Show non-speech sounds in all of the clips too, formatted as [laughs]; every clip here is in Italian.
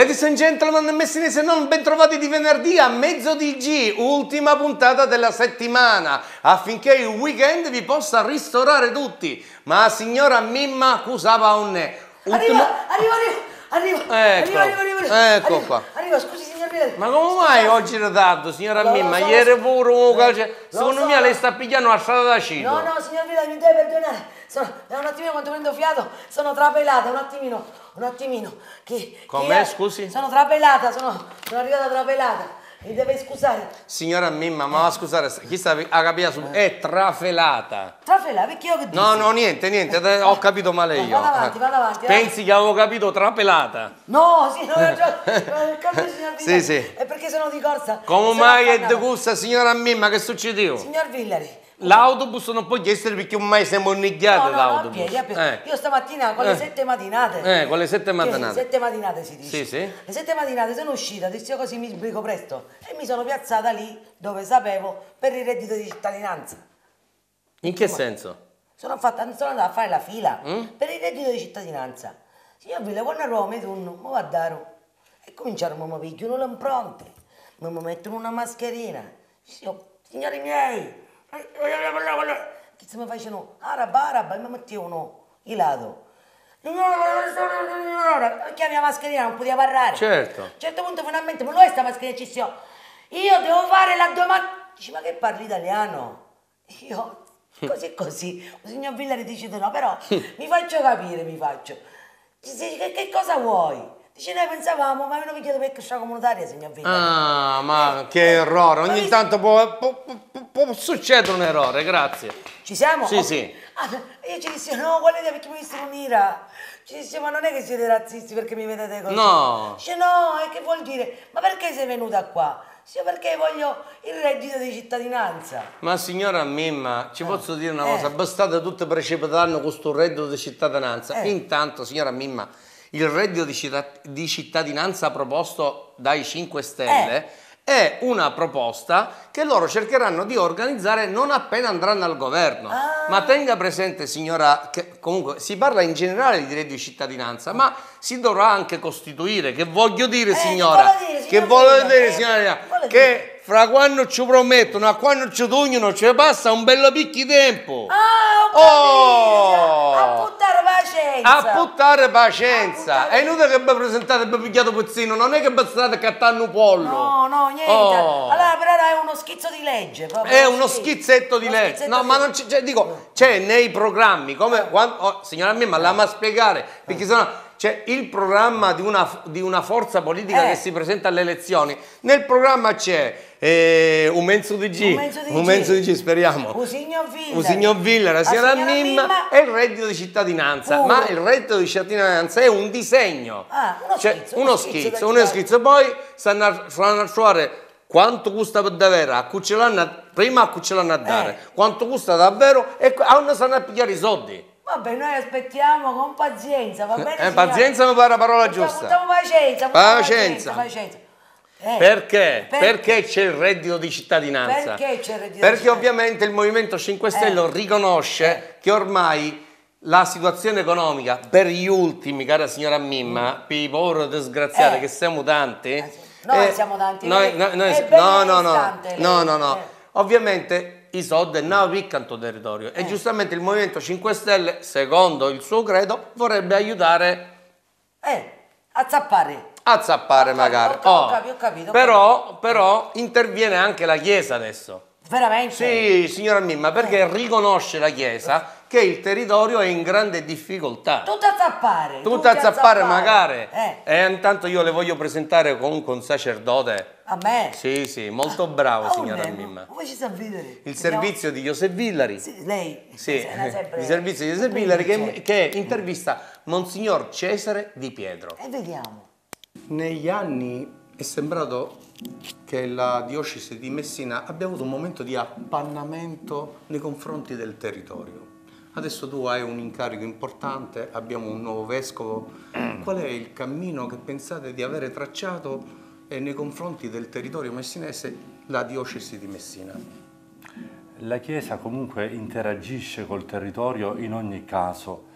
Ladies and gentlemen, messinese non ben trovati di venerdì a mezzo di G, ultima puntata della settimana, affinché il weekend vi possa ristorare tutti. Ma signora Mimma accusava un ne. Ultimo... Arriva, arriva, arriva. Arriva, ecco, arriva, arriva, arriva, ecco arriva, qua. Arriva, scusi Ma come mai oggi in ritardo, signora Lo Mimma? so, Ieri pure un calcio. Secondo so. me lei sta pigliando la strada da Cito. No, no, signor Vidal, mi deve perdonare. Sono, è un attimino quando prendo fiato, sono trapelata, un attimino, un attimino. Com'è, è? scusi? Sono trapelata, sono, sono arrivata trapelata. Mi deve scusare. Signora Mimma, ma va scusare, chi sta a capire su... È trafelata. Trapelata, perché io che dico? No, no, niente, niente, te- ho capito male io. Vado avanti, vado avanti, Pensi che avevo capito trapelata? No, sì, non ho signor. Sì, sì. È perché sono di corsa. Come mai è affannata. de gusta, signora Mimma, che succedeva? Signor Villari. L'autobus non può essere perché ormai siamo inneggiati No, no, no, a l'autobus. piedi, a piedi. Eh. Io stamattina con le Eh. sette mattinate. Eh, con le sette mattinate. Sette mattinate si dice. Sì, sì. Le sette mattinate sono uscita, dissi così mi sbrigo presto e mi sono piazzata lì dove sapevo per il reddito di cittadinanza. In che senso? Sono, fatta, sono andata a fare la fila Mm? per il reddito di cittadinanza. Signor Villa, quando ero a Medunno, mi guardarono e cominciarono a mi pigliare le impronte, mi mettono una mascherina. Dicevo, signori miei, che se mi facevano araba, araba, e mi mettevano il lato. Perché la mia mascherina non poteva parlare. Certo. A un certo punto finalmente, ma lo è sta mascherina ci. Io devo fare la domanda. Dice, ma che parli italiano? Io, così così. Il signor Villari dice di no, però [laughs] mi faccio capire, mi faccio. Dice, che, che cosa vuoi? Dice, noi pensavamo, ma non vi chiedo perché sono comunitaria, signor Villari. Ah, ma che errore. Ogni tanto può, può- succedere un errore, grazie. Ci siamo? Sì, Ok. sì. Ah, io ci dissi, no, guardate perché mi viste un'ira. Ci dissi, ma non è che siete razzisti perché mi vedete così. No. Dice, no, e che vuol dire? Ma perché sei venuta qua? Dice, perché voglio il reddito di cittadinanza. Ma signora Mimma, ci posso dire una Eh. cosa? Bastate tutte precipitando con questo reddito di cittadinanza. Eh. Intanto, signora Mimma, il reddito di, città- di cittadinanza proposto dai 5 Stelle Eh. È una proposta che loro cercheranno di organizzare non appena andranno al governo. Ah. Ma tenga presente, signora, che comunque si parla in generale di reddito di cittadinanza, ma si dovrà anche costituire. Che voglio dire, Eh, che signora? dire, che signor vuole Villa? dire, Eh, signora? Che fra quando ci promettono a quando ci tugnano ci passa un bello picchi tempo. Ah, Oh! A buttare pazienza! A buttare pazienza! È inutile che vi presentate e vi pigliate pezzino, non è che vi state cattando un pollo. No, no, niente. Oh. Allora, però è uno schizzo di legge. proprio È uno schizzetto di Uno legge. schizzetto No, di ma non c'è, cioè, dico, c'è nei programmi, come quando, oh, signora mia, ma la ma spiegare, perché sennò c'è il programma di una, di una forza politica Eh. che si presenta alle elezioni. Nel programma c'è eh, un mezzo di G, Un mezzo di G. speriamo. Un signor Villa. Un signor Villa, la signora Mimma e il reddito di cittadinanza. Puro. Ma il reddito di cittadinanza è un disegno. Ah, uno Cioè, schizzo, uno uno schizzo schizzo, uno schizzo. Poi stanno a, trovare quanto costa per davvero, a cucciolano a- prima a cucciolano a dare, Eh. quanto costa davvero e a uno stanno a pigliare i soldi. Vabbè, noi aspettiamo con pazienza, va bene? Eh, pazienza mi pare la parola giusta. buttiamo pazienza, Pazienza. pazienza. Eh, Perché? Per- Perché c'è il reddito di cittadinanza? Perché c'è il reddito di Perché ovviamente il Movimento 5 Stelle Eh. riconosce che ormai la situazione economica per gli ultimi, cara signora Mimma, per i poveri disgraziati Eh. che siamo tanti, Eh. Noi siamo tanti, noi- noi- noi- no, no, no, no, no, no. Eh. Ovviamente i soldi non piccano tuo territorio Eh. e giustamente il Movimento 5 Stelle, secondo il suo credo, vorrebbe aiutare Eh, a zappare. a zappare capito, magari. ho capito, ho capito, ho capito, ho però, però interviene anche la Chiesa adesso. Veramente? Sì, signora Mimma, perché riconosce la Chiesa che il territorio è in grande difficoltà. Tutto a zappare. Tutto a zappare magari. Eh, E intanto io le voglio presentare comunque un sacerdote. a me? Sì, sì, molto bravo, Ah, signora un- Mimma. Come ci sa vedere? Il servizio di Josep Villari. Sì, lei? Sì, il servizio di Josep sempre Villari che, che intervista Monsignor Cesare Di Pietro. E vediamo. Negli anni è sembrato che la diocesi di Messina abbia avuto un momento di appannamento nei confronti del territorio. Adesso tu hai un incarico importante, abbiamo un nuovo vescovo. Qual è il cammino che pensate di avere tracciato eh, nei confronti del territorio messinese la diocesi di Messina? La Chiesa comunque interagisce col territorio in ogni caso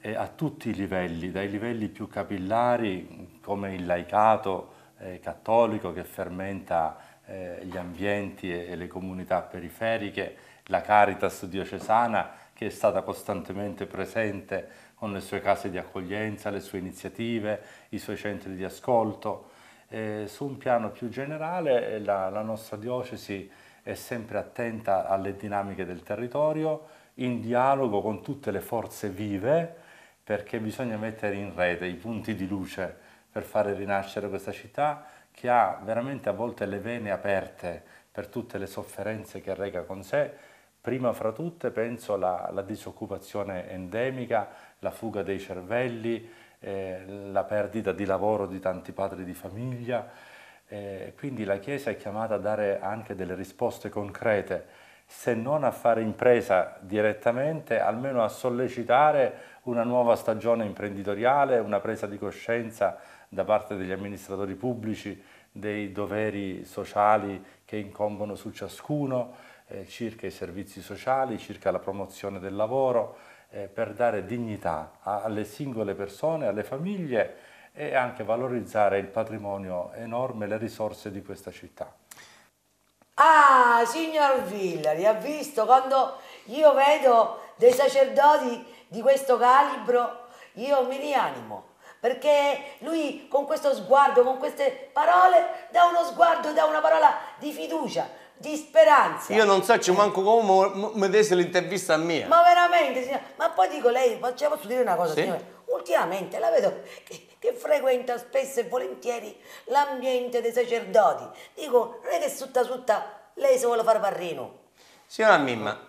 eh, a tutti i livelli, dai livelli più capillari come il laicato eh, cattolico che fermenta gli ambienti e le comunità periferiche, la Caritas diocesana che è stata costantemente presente con le sue case di accoglienza, le sue iniziative, i suoi centri di ascolto. Eh, su un piano più generale eh, la, la, nostra diocesi è sempre attenta alle dinamiche del territorio, in dialogo con tutte le forze vive, perché bisogna mettere in rete i punti di luce per fare rinascere questa città che ha veramente a volte le vene aperte per tutte le sofferenze che rega con sé, prima fra tutte penso alla, disoccupazione endemica, la fuga dei cervelli, eh, la perdita di lavoro di tanti padri di famiglia, eh, quindi la Chiesa è chiamata a dare anche delle risposte concrete, se non a fare impresa direttamente, almeno a sollecitare una nuova stagione imprenditoriale, una presa di coscienza da parte degli amministratori pubblici dei doveri sociali che incombono su ciascuno, circa i servizi sociali, circa la promozione del lavoro, eh, per dare dignità alle singole persone, alle famiglie e anche valorizzare il patrimonio enorme, le risorse di questa città. Ah, signor Villari, ha visto quando io vedo dei sacerdoti di questo calibro, io mi rianimo perché lui con questo sguardo, con queste parole, dà uno sguardo, dà una parola di fiducia, di speranza. Io non so, ci manco come mi desse l'intervista a mia. Ma veramente, signora, ma poi dico lei, facciamo dire una cosa, sì? signore, ultimamente la vedo che, che, frequenta spesso e volentieri l'ambiente dei sacerdoti. Dico, non è che sutta sutta lei si vuole fare parrino. Signora Mimma,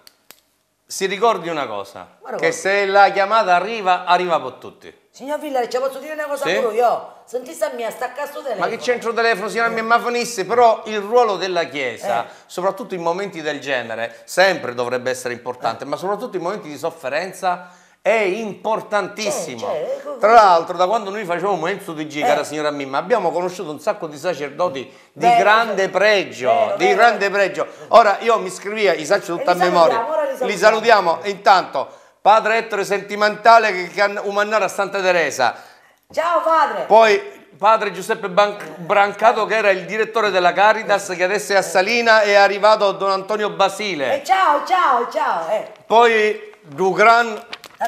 si ricordi una cosa, che se la chiamata arriva, arriva per tutti. Signor Villari, ci posso dire una cosa sì? pure io? Sentisse a me, stacca sto telefono. Ma che c'entro telefono, signora mia, ma finisse, però il ruolo della Chiesa, eh. soprattutto in momenti del genere, sempre dovrebbe essere importante, eh. ma soprattutto in momenti di sofferenza, è importantissimo. C'è, c'è, Tra l'altro, da quando noi facevamo Enzo di G, eh. cara signora Mimma, abbiamo conosciuto un sacco di sacerdoti di vero, grande pregio, vero, di vero, grande pregio. Ora io mi scrivia i tutta a memoria. Li salutiamo. Intanto, padre Ettore Sentimentale che, che umannare a Santa Teresa. Ciao padre. Poi padre Giuseppe Brancato che era il direttore della Caritas che adesso è a Salina è arrivato Don Antonio Basile. Eh, ciao, ciao, ciao. Eh. Poi Dugran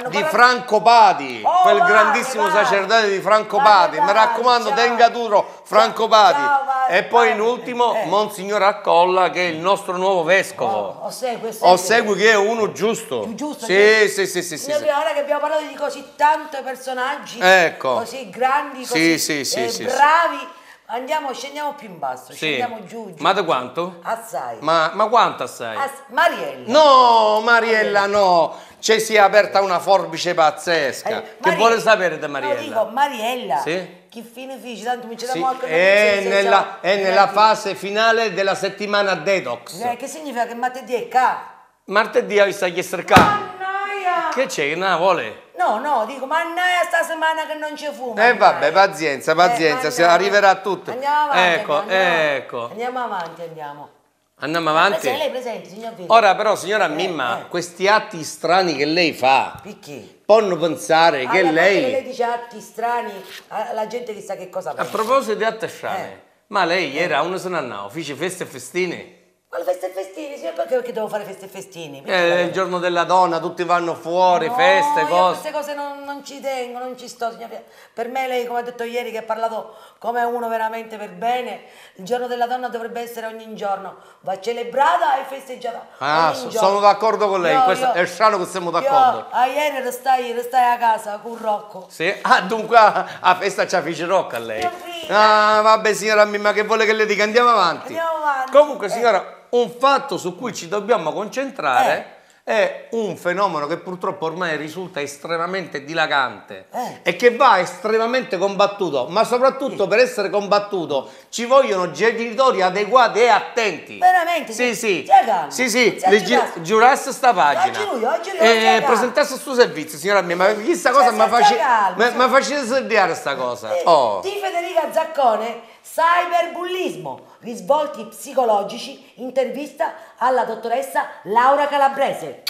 di Franco Padi, oh, quel vale, grandissimo vale. sacerdote di Franco vale, Padi. Mi raccomando, ciao. tenga duro Franco Padi. E poi in ultimo eh. Monsignor Accolla che è il nostro nuovo vescovo. Oh, Osegui, Osegui che è uno giusto. giusto sì, che... sì, sì, sì, sì, sì. Ora che abbiamo parlato di così tanti personaggi, ecco. così grandi, così sì, sì, sì, eh, bravi. Andiamo, scendiamo più in basso, scendiamo giù, giù. Ma da quanto? Assai. Ma, ma quanto assai? Ass Mariella. No, Mariella, Mariella. no ci si è aperta una forbice pazzesca. Eh, che vuole sapere da Mariella? No, dico, Mariella. Sì? Che fine fece? Tanto mi c'è da sì, È, nella, è nella fase finale della settimana detox. Eh, che significa che martedì è K? Martedì hai sta chiesto K. Mannaia! Che c'è? Che no, vuole? No, no, dico, mannaia sta settimana che non c'è fuma. Eh vabbè, pazienza, pazienza, eh, arriverà tutto. Andiamo avanti. Ecco, andiamo, ecco. Andiamo avanti, andiamo. Andiamo avanti. lei presente, signor Vito. Ora però, signora eh, Mimma, eh. questi atti strani che lei fa, Perché? possono pensare che lei... Che lei dice atti strani, la gente chissà che cosa pensa. A proposito di atti strani, eh. ma lei eh. era uno se ne fece feste e festine? Ma le feste e festini, signor, perché, perché devo fare feste e festini? Perché eh, il giorno della donna, tutti vanno fuori, no, feste, cose. queste cose non, non, ci tengo, non ci sto, signor. Per me lei, come ha detto ieri, che ha parlato come uno veramente per bene, il giorno della donna dovrebbe essere ogni giorno, va celebrata e festeggiata Ah, so, sono d'accordo con lei, io, questo io, è strano che siamo d'accordo. Io, a ieri restai, restai a casa con Rocco. Sì? Ah, dunque a, a festa c'ha fece Rocco a lei. Ah, vabbè signora Mimma, che vuole che le dica? Andiamo avanti. Andiamo avanti. Comunque signora... Eh un fatto su cui ci dobbiamo concentrare eh. è un fenomeno che purtroppo ormai risulta estremamente dilagante eh. e che va estremamente combattuto, ma soprattutto per essere combattuto ci vogliono genitori adeguati e attenti. Veramente? Sì, sì. Sì, sì, le gi giurasse sta pagina. Oggi lui, oggi lui, e presentasse questo servizio, signora mia, ma chissà cosa mi facesse studiare sta cosa. Eh, oh. Di Federica Zaccone Cyberbullismo, risvolti psicologici, intervista alla dottoressa Laura Calabrese.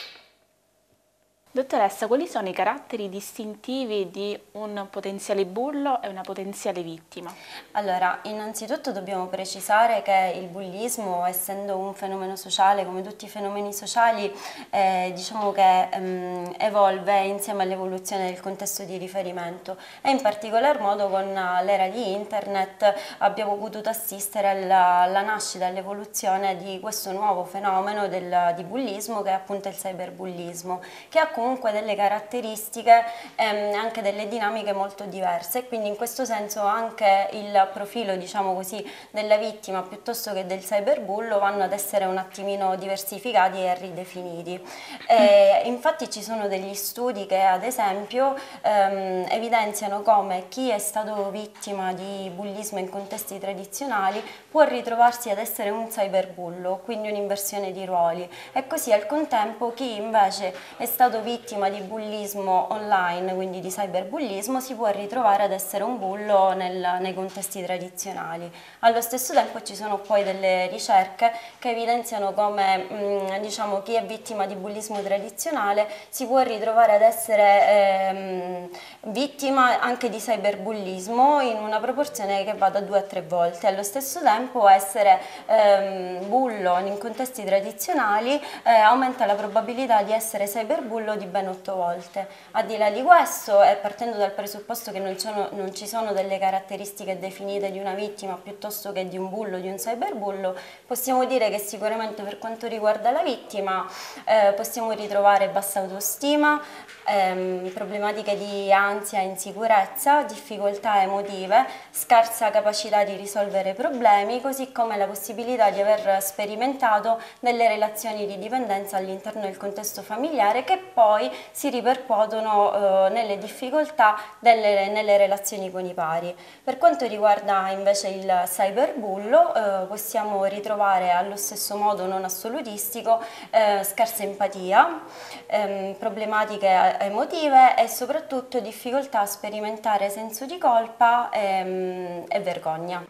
Dottoressa, quali sono i caratteri distintivi di un potenziale bullo e una potenziale vittima? Allora, innanzitutto dobbiamo precisare che il bullismo, essendo un fenomeno sociale, come tutti i fenomeni sociali, eh, diciamo che ehm, evolve insieme all'evoluzione del contesto di riferimento e in particolar modo con l'era di internet abbiamo potuto assistere alla, alla nascita, all'evoluzione di questo nuovo fenomeno del, di bullismo che è appunto il cyberbullismo, che ha comunque delle caratteristiche e ehm, anche delle dinamiche molto diverse. E quindi in questo senso anche il profilo diciamo così della vittima piuttosto che del cyberbullo vanno ad essere un attimino diversificati e ridefiniti. E infatti ci sono degli studi che ad esempio ehm, evidenziano come chi è stato vittima di bullismo in contesti tradizionali può ritrovarsi ad essere un cyberbullo, quindi un'inversione di ruoli. E così al contempo chi invece è stato vittima vittima di bullismo online, quindi di cyberbullismo, si può ritrovare ad essere un bullo nel, nei contesti tradizionali. Allo stesso tempo ci sono poi delle ricerche che evidenziano come mh, mm, diciamo, chi è vittima di bullismo tradizionale si può ritrovare ad essere ehm, vittima anche di cyberbullismo in una proporzione che va da due a tre volte. Allo stesso tempo essere ehm, bullo in contesti tradizionali eh, aumenta la probabilità di essere cyberbullo di ben otto volte. Al di là di questo, e partendo dal presupposto che non, sono, non, ci sono delle caratteristiche definite di una vittima piuttosto che di un bullo, di un cyberbullo, possiamo dire che sicuramente per quanto riguarda la vittima eh, possiamo ritrovare bassa autostima, ehm, problematiche di ansia e insicurezza, difficoltà emotive, scarsa capacità di risolvere problemi, così come la possibilità di aver sperimentato delle relazioni di dipendenza all'interno del contesto familiare che poi poi si ripercuotono eh, nelle difficoltà delle, nelle relazioni con i pari. Per quanto riguarda invece il cyberbullo eh, possiamo ritrovare allo stesso modo non assolutistico eh, scarsa empatia, ehm, problematiche emotive e soprattutto difficoltà a sperimentare senso di colpa ehm, e vergogna.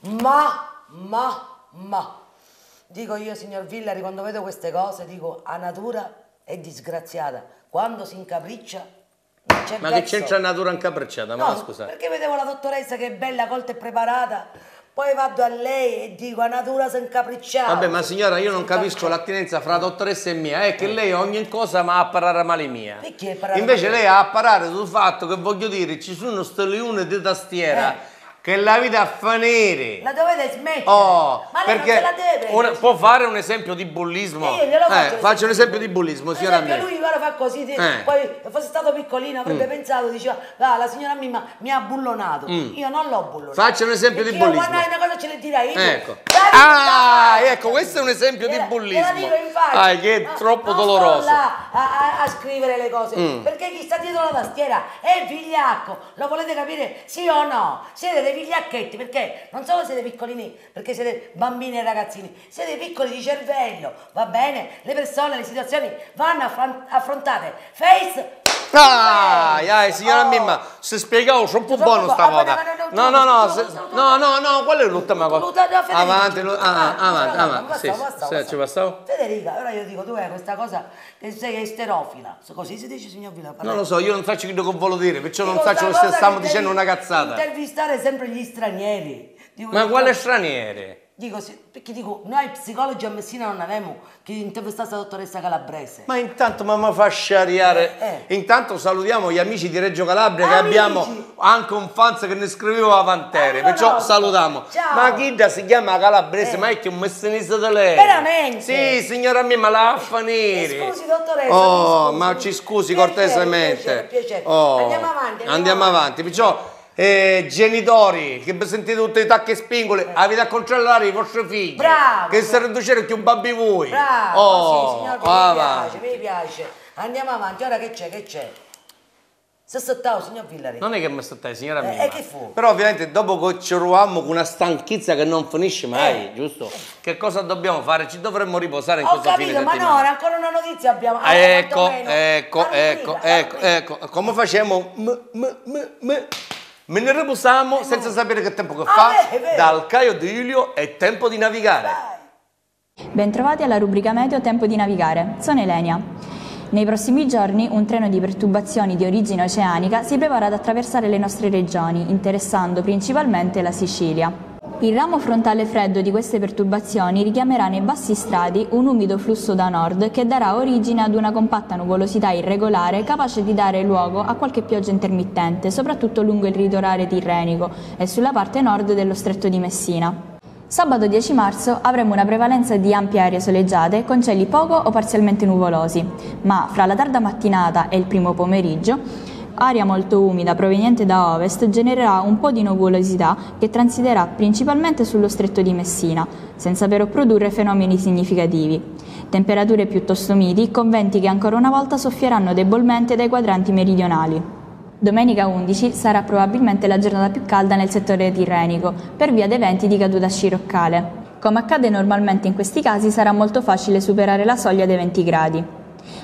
Ma, ma, ma, dico io signor Villari quando vedo queste cose dico a natura è disgraziata. Quando si incapriccia c'è Ma che c'entra natura incapricciata? No, scusa. Perché vedevo la dottoressa che è bella, colta e preparata. Poi vado a lei e dico a natura si incapricciata. Vabbè, ma signora, io non capisco l'attinenza fra la dottoressa e mia. È che lei ogni cosa ma a parlare male mia. Perché Invece lei ha a parlare sul fatto che voglio dire, ci sono ste leone di tastiera. Eh che la vita fa nere. La dovete smettere. Oh, ma lei perché non la deve. Una, può fare un esempio di bullismo? Io faccio, eh, faccio un esempio di bullismo, signora Mimma. lui ora fa così, eh. poi fosse stato piccolino avrebbe mm. pensato, diceva, ah, la signora Mimma mi ha bullonato. Mm. Io non l'ho bullonato. Faccio un esempio perché di bullismo. Io quando hai una cosa ce le direi io. Ecco. Ah, ecco, questo è un esempio di bullismo. Dico, infatti, ah, che è no, troppo doloroso. là a, a, a, scrivere le cose, mm. perché chi sta dietro la tastiera è vigliacco. Lo volete capire? Sì o no? Siete dei vigliacchetti, perché non solo siete piccolini, perché siete bambini e ragazzini, siete piccoli di cervello, va bene? Le persone, le situazioni vanno affrontate face Ah, dai, signora oh. Mimma, si spiegavo troppo buono stavolta. No, no, no, no, no, no, qual è l'ultima cosa? Avanti, ah, avanti, avanti. Sì, sì, ci passavo? Federica, ora io dico, tu hai questa cosa che sei esterofila, così si dice signor Villa? Non lo so, io non faccio quello che voglio dire, perciò non faccio se stiamo dicendo una cazzata. Intervistare sempre gli stranieri. Ma quale stranieri? Dico, perché dico, noi psicologi a Messina non avevamo che intervistasse la dottoressa Calabrese. Ma intanto ma mi fa sciariare. Eh, eh. Intanto salutiamo gli amici di Reggio Calabria amici. che abbiamo anche un fans che ne scriveva avantere, perciò nostro. salutiamo. Ciao. Ma chi da si chiama Calabrese, eh. ma è che un messinista di lei. Veramente? Sì, signora mia, ma la fa neri. Scusi dottoressa. Oh, ma ci scusi piacere, cortesemente. Piacere, piacere. Oh. Andiamo avanti. Andiamo, andiamo avanti. avanti. Perciò eh, genitori che sentite tutte le tacche spingole, avete a controllare i vostri figli. Bravo! Che si riducere più babbi voi. Bravo! Oh, sì, signor, mi piace, mi piace. Andiamo avanti, ora che c'è, che c'è? Si sottavo, signor Villari. Non è che mi sottai, signora eh, mia. E che fu? Però ovviamente dopo che ci troviamo con una stanchezza che non finisce mai, eh. giusto? Che cosa dobbiamo fare? Ci dovremmo riposare in Ho questo capito, fine ma settimana. no, ancora una notizia abbiamo. Ah, ecco, ecco, ecco, ecco, ecco, Come facciamo? M, m, m, m. Me ne riposiamo eh, senza sapere che tempo che ah, fa. Beh, Dal Caio di Ilio è tempo di navigare. Bentrovati alla rubrica Meteo Tempo di navigare. Sono Elenia. Nei prossimi giorni un treno di perturbazioni di origine oceanica si prepara ad attraversare le nostre regioni, interessando principalmente la Sicilia. Il ramo frontale freddo di queste perturbazioni richiamerà nei bassi strati un umido flusso da nord che darà origine ad una compatta nuvolosità irregolare capace di dare luogo a qualche pioggia intermittente, soprattutto lungo il litorale tirrenico e sulla parte nord dello stretto di Messina. Sabato 10 marzo avremo una prevalenza di ampie aree soleggiate con cieli poco o parzialmente nuvolosi, ma fra la tarda mattinata e il primo pomeriggio aria molto umida proveniente da ovest genererà un po' di nuvolosità che transiterà principalmente sullo stretto di Messina, senza però produrre fenomeni significativi. Temperature piuttosto miti, con venti che ancora una volta soffieranno debolmente dai quadranti meridionali. Domenica 11 sarà probabilmente la giornata più calda nel settore tirrenico, per via dei venti di caduta sciroccale. Come accade normalmente in questi casi sarà molto facile superare la soglia dei 20 gradi.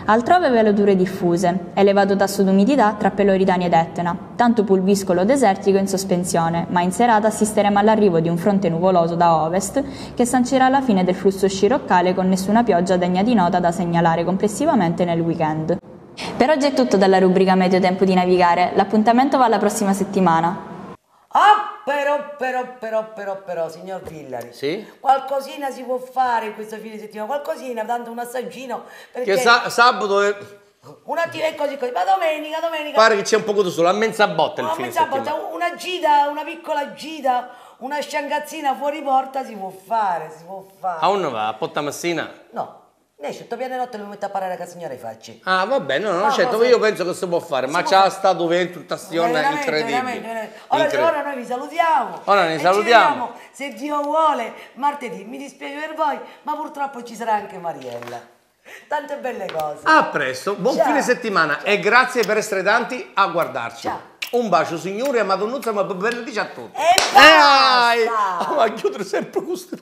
Altrove veloture diffuse, elevato tasso d'umidità tra Peloritani ed Etna, tanto pulviscolo desertico in sospensione, ma in serata assisteremo all'arrivo di un fronte nuvoloso da ovest che sancirà la fine del flusso sciroccale con nessuna pioggia degna di nota da segnalare complessivamente nel weekend. Per oggi è tutto dalla rubrica Medio Tempo di Navigare, l'appuntamento va alla prossima settimana. Però, però, però, però, però, signor Villari. Sì? Qualcosina si può fare in questo fine settimana, qualcosina, tanto un assaggino. Perché Che sa- sabato è... un attimo è così così, ma domenica, domenica. pare che c'è un poco di sole, a mezza botta il una fine mezza settimana. volta, una gita, una piccola gita, una sciangazzina fuori porta si può fare, si può fare. A uno va, a Potta Messina? No, tutto piano notte lo metto a parlare con la signora i facci. Ah, va bene, no, no, No, certo, cosa- io penso che si può fare, ma può c'è fare. stato vento, tutta Veramente, incredibile. veramente, veramente. Ora, Incredibile. ora noi vi salutiamo. Ora E ci salutiamo. vediamo, se Dio vuole, martedì. Mi dispiace per voi, ma purtroppo ci sarà anche Mariella. Tante belle cose. A presto, buon Ciao. fine settimana e grazie per essere tanti a guardarci. Ciao. Un bacio signori e Madonnuzza, ma venerdì a tutti. E Eh, basta! Ma chiudere sempre questo.